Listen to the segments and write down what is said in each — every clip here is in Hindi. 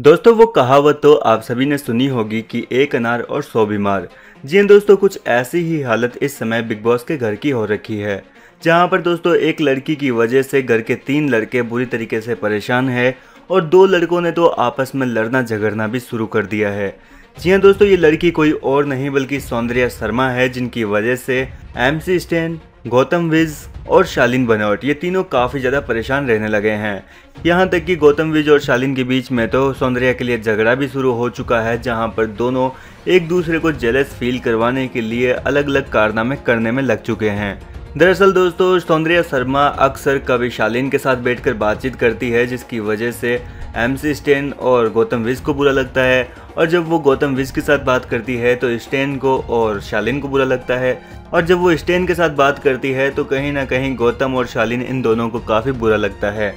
दोस्तों, वो कहावत तो आप सभी ने सुनी होगी कि एक अनार और सौ बीमार। जी हाँ दोस्तों, कुछ ऐसी ही हालत इस समय बिग बॉस के घर की हो रखी है, जहाँ पर दोस्तों, एक लड़की की वजह से घर के तीन लड़के बुरी तरीके से परेशान है और दो लड़कों ने तो आपस में लड़ना झगड़ना भी शुरू कर दिया है। जी हाँ दोस्तों, ये लड़की कोई और नहीं, बल्कि सौंदर्या शर्मा है, जिनकी वजह से M C stand Gautam Vij और शालीन बनावट। ये तीनों काफ़ी ज़्यादा परेशान रहने लगे हैं। यहाँ तक कि गौतम विज और शालीन के बीच में तो सौंदर्या के लिए झगड़ा भी शुरू हो चुका है, जहाँ पर दोनों एक दूसरे को जेलस फील करवाने के लिए अलग अलग कारनामे करने में लग चुके हैं। दरअसल दोस्तों, सौंदर्या शर्मा अक्सर कभी शालीन के साथ बैठकर बातचीत करती है, जिसकी वजह से एम सी स्टेन और गौतम विज को बुरा लगता है। और जब वो गौतम विज के साथ बात करती है तो स्टेन को और शालीन को बुरा लगता है। और जब वो स्टेन के साथ बात करती है तो कहीं ना कहीं गौतम और शालीन इन दोनों को काफ़ी बुरा लगता है।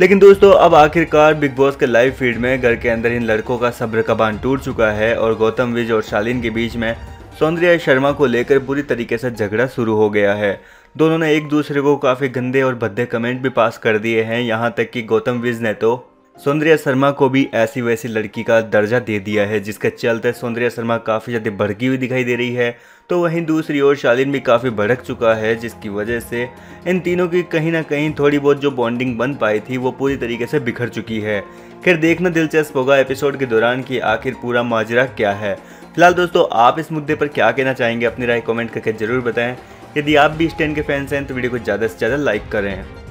लेकिन दोस्तों, अब आखिरकार बिग बॉस के लाइव फ़ीड में घर के अंदर इन लड़कों का सब्र का बाँध टूट चुका है और गौतम विज और शालीन के बीच में सौंदर्या शर्मा को लेकर पूरी तरीके से झगड़ा शुरू हो गया है। दोनों ने एक दूसरे को काफ़ी गंदे और भद्दे कमेंट भी पास कर दिए हैं। यहाँ तक कि गौतम विज ने तो सौंदर्या शर्मा को भी ऐसी वैसी लड़की का दर्जा दे दिया है, जिसके चलते सौंदर्या शर्मा काफ़ी ज़्यादा भड़की हुई दिखाई दे रही है। तो वहीं दूसरी ओर शालीन भी काफ़ी भड़क चुका है, जिसकी वजह से इन तीनों की कहीं ना कहीं थोड़ी बहुत जो बॉन्डिंग बन पाई थी, वो पूरी तरीके से बिखर चुकी है। खैर, देखना दिलचस्प होगा एपिसोड के दौरान कि आखिर पूरा माजरा क्या है। फ़िलहाल दोस्तों, आप इस मुद्दे पर क्या कहना चाहेंगे, अपनी राय कमेंट करके ज़रूर बताएँ। यदि आप भी स्टैंड के फैंस हैं तो वीडियो को ज़्यादा से ज़्यादा लाइक करें।